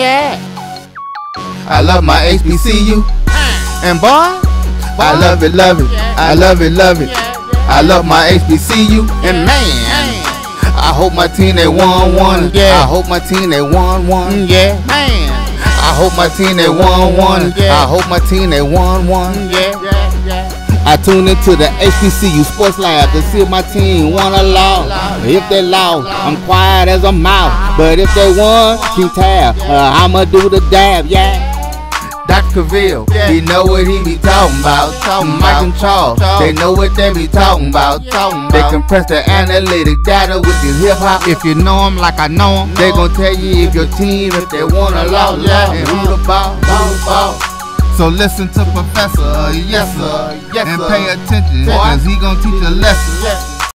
Yeah. I love my HBCU. Uh. And boy, I love it, love it. I love it, love it. I love my HBCU. And man, I hope my team they won one. Yeah. I hope my team they won one. Mm, yeah. Man. I hope my team they won one. Yeah. I hope my team they won one. Mm, yeah. I tune into the HBCU Sports Lab to see if my team won or lost. If they lost, I'm quiet as a mouse. But if they won, keep tab. Uh, I'ma do the dab, yeah. Dr. Cavil, Yeah. he know what he be talking about. Talking Mike about. and Charles, they know what they be talking about. Talking They compress the analytic data with this hip hop. If you know him like I know him, They gon' tell you if your team, if they or lost, Yeah. and who the ball, who the ball. So listen to Professor, yes sir, Yes, and pay attention, cause he gonna teach a lesson.